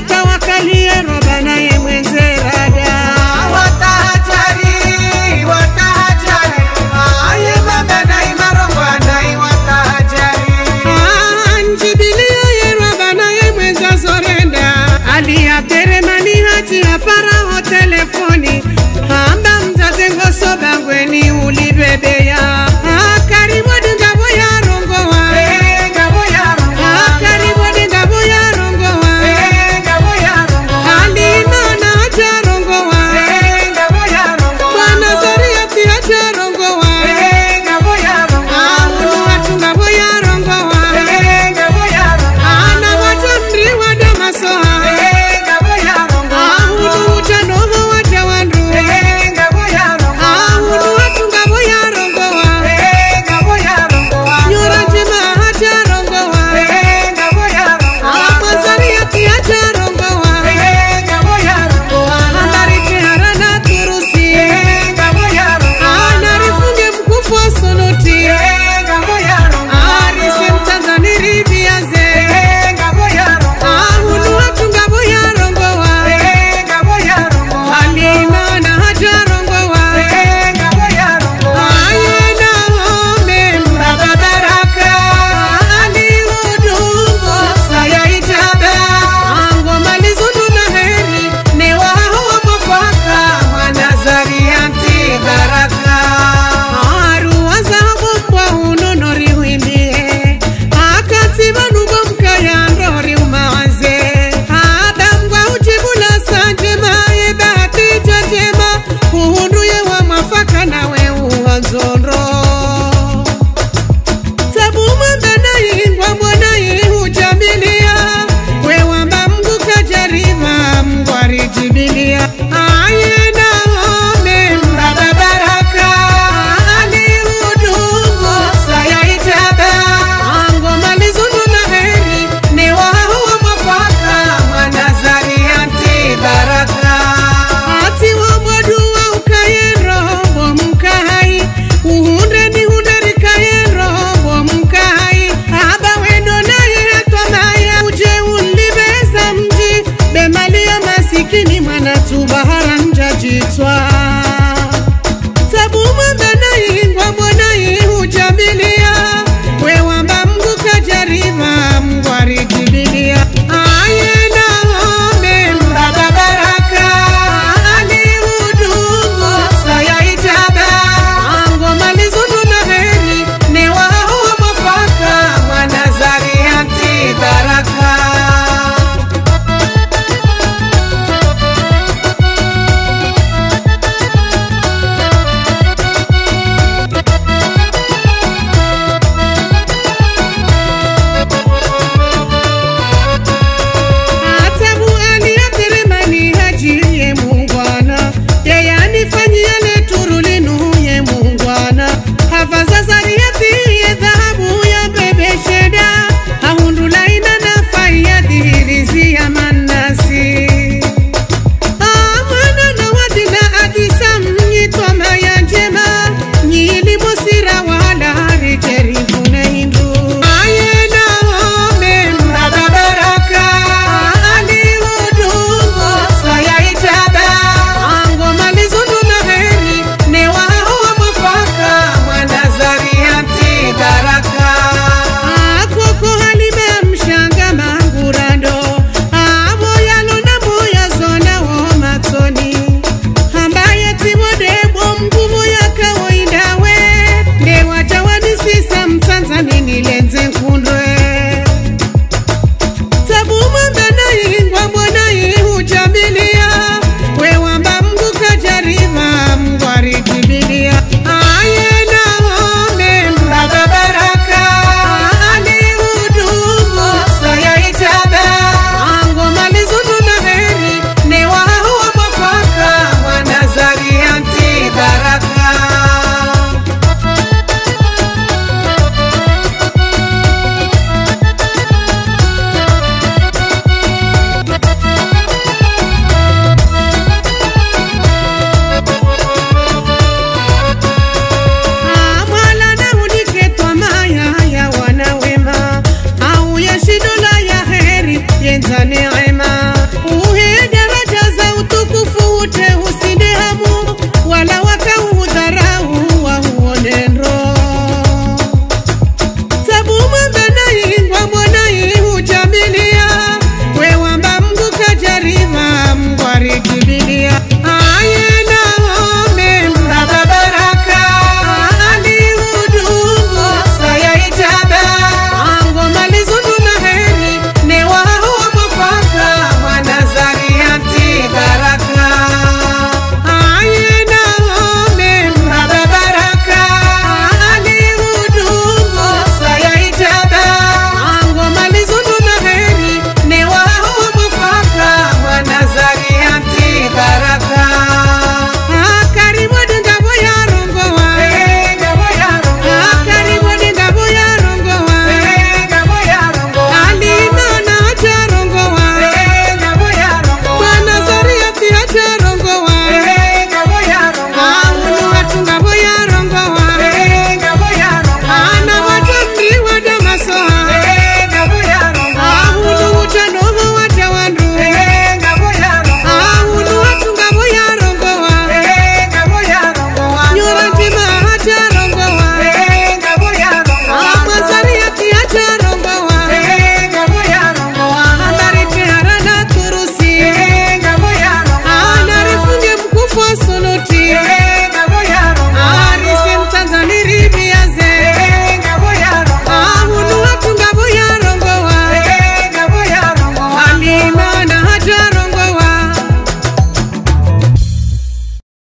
Ahorita va a